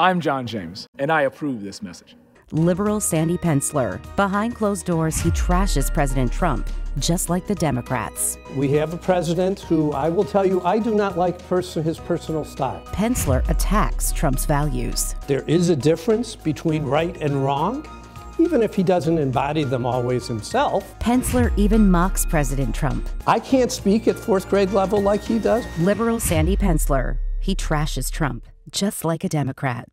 I'm John James, and I approve this message. Liberal Sandy Pensler. Behind closed doors, he trashes President Trump, just like the Democrats. We have a president who I will tell you I do not like person, his personal style. Pensler attacks Trump's values. There is a difference between right and wrong, even if he doesn't embody them always himself. Pensler even mocks President Trump. I can't speak at fourth grade level like he does. Liberal Sandy Pensler. He trashes Trump, just like a Democrat.